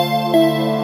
Música